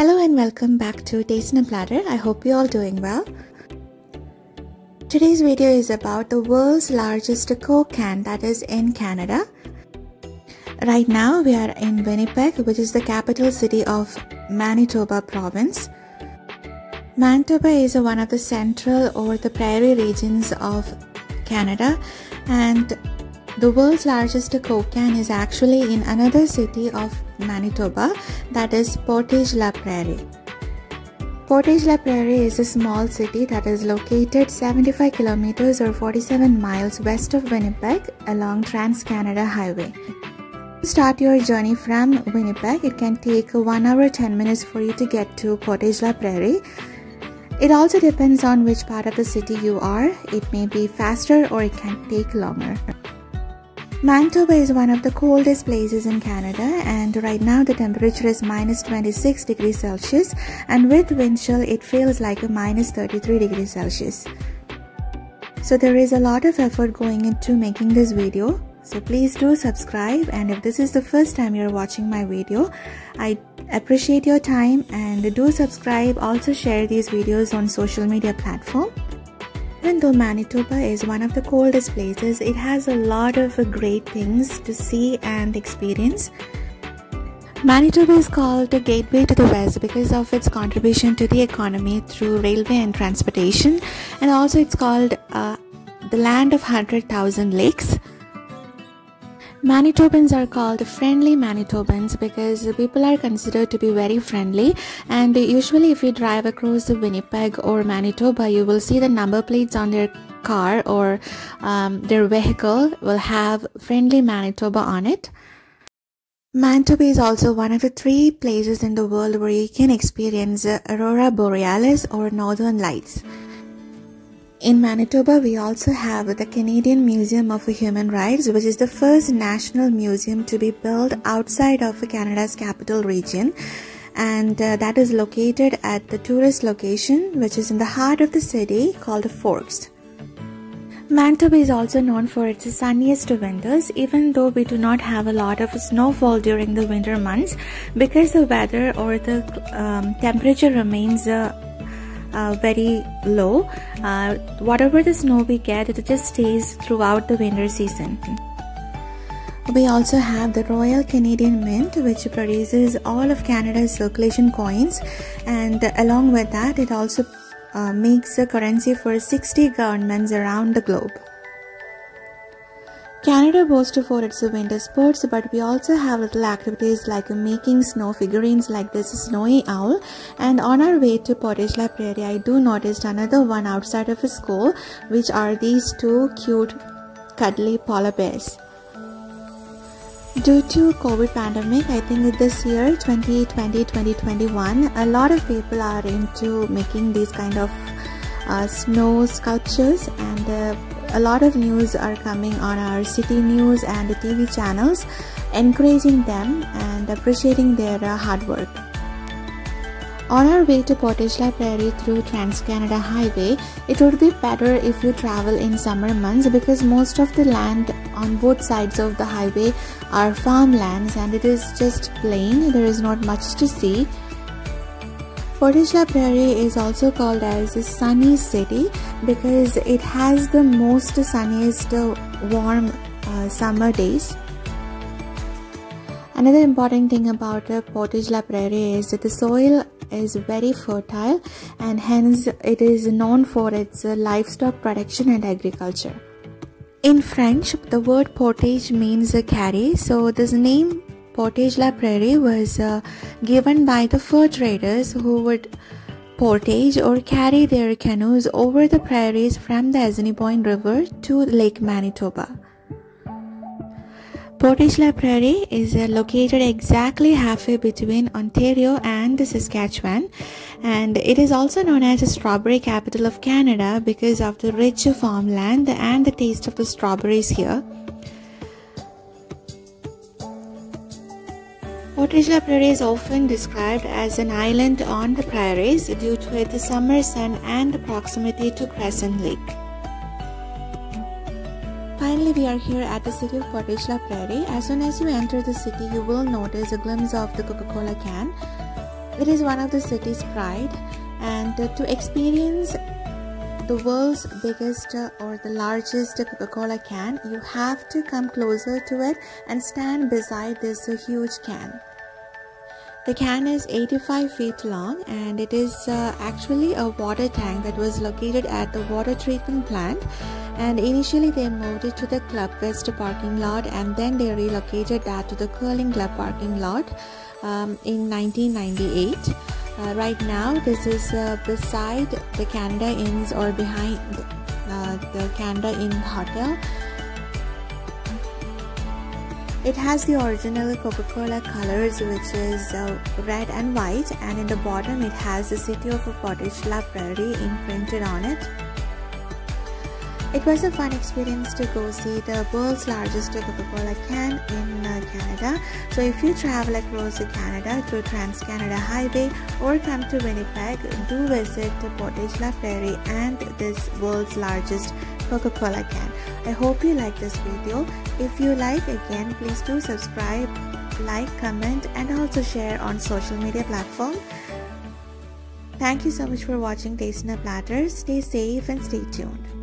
Hello and welcome back to Taste in a Platter. I hope you're all doing well. Today's video is about the world's largest Coke can that is in Canada. Right now we are in Winnipeg which is the capital city of Manitoba province. Manitoba is one of the central or the prairie regions of Canada and the world's largest Coke can is actually in another city of Manitoba that is Portage la Prairie. Portage la Prairie is a small city that is located 75 kilometers or 47 miles west of Winnipeg along Trans-Canada Highway. To start your journey from Winnipeg, it can take 1 hour 10 minutes for you to get to Portage la Prairie. It also depends on which part of the city you are. It may be faster or it can take longer. Manitoba is one of the coldest places in Canada and right now the temperature is minus 26 degrees Celsius and with wind chill it feels like a minus 33 degrees Celsius. So there is a lot of effort going into making this video. So please do subscribe and if this is the first time you're watching my video, I appreciate your time and do subscribe. Also share these videos on social media platform. Even though Manitoba is one of the coldest places, it has a lot of great things to see and experience. Manitoba is called the gateway to the west because of its contribution to the economy through railway and transportation, and also it's called uh, the land of 100,000 lakes. Manitobans are called friendly Manitobans because people are considered to be very friendly and usually if you drive across the Winnipeg or Manitoba you will see the number plates on their car or um, their vehicle will have friendly Manitoba on it. Manitoba is also one of the three places in the world where you can experience aurora borealis or northern lights. In Manitoba, we also have the Canadian Museum of Human Rights, which is the first national museum to be built outside of Canada's capital region. And uh, that is located at the tourist location, which is in the heart of the city called the Forks. Manitoba is also known for its sunniest winters, even though we do not have a lot of snowfall during the winter months, because the weather or the um, temperature remains uh, uh, very low. Uh, whatever the snow we get, it just stays throughout the winter season. We also have the Royal Canadian Mint, which produces all of Canada's circulation coins, and along with that, it also uh, makes a currency for 60 governments around the globe. Canada boasts of for its winter sports, but we also have little activities like making snow figurines like this snowy owl. And on our way to Portage la Prairie, I do notice another one outside of a school, which are these two cute cuddly polar bears. Due to COVID pandemic, I think this year 2020-2021, a lot of people are into making these kind of snow sculptures and uh, a lot of news are coming on our city news and TV channels, encouraging them and appreciating their uh, hard work. On our way to Portage Prairie through Trans-Canada Highway, it would be better if you travel in summer months because most of the land on both sides of the highway are farmlands and it is just plain, there is not much to see. Portage la Prairie is also called as a sunny city because it has the most sunniest warm uh, summer days. Another important thing about uh, Portage la Prairie is that the soil is very fertile and hence it is known for its uh, livestock production and agriculture. In French, the word portage means a carry, so this name Portage la Prairie was uh, given by the fur traders who would portage or carry their canoes over the prairies from the Assiniboine River to Lake Manitoba. Portage la Prairie is uh, located exactly halfway between Ontario and Saskatchewan, and it is also known as the strawberry capital of Canada because of the rich farmland and the taste of the strawberries here. Portage Prairie is often described as an island on the prairies due to its summer sun and proximity to Crescent Lake. Finally, we are here at the city of Portage Prairie. As soon as you enter the city, you will notice a glimpse of the Coca-Cola can. It is one of the city's pride and to experience the world's biggest or the largest Coca-Cola can, you have to come closer to it and stand beside this huge can. The can is 85 feet long and it is uh, actually a water tank that was located at the water treatment plant and initially they moved it to the Club West parking lot and then they relocated that to the Curling Club parking lot um, in 1998. Uh, right now, this is uh, beside the Canada Inns or behind uh, the Canada Inn Hotel. It has the original Coca-Cola colors which is uh, red and white and in the bottom it has the city of Portage La Prairie imprinted on it. It was a fun experience to go see the world's largest Coca-Cola can in uh, Canada. So if you travel across Canada through Trans-Canada Highway or come to Winnipeg, do visit Portage La Prairie and this world's largest Coca-Cola can. I hope you like this video. If you like again, please do subscribe, like, comment and also share on social media platform. Thank you so much for watching Taste in a Platter. Stay safe and stay tuned.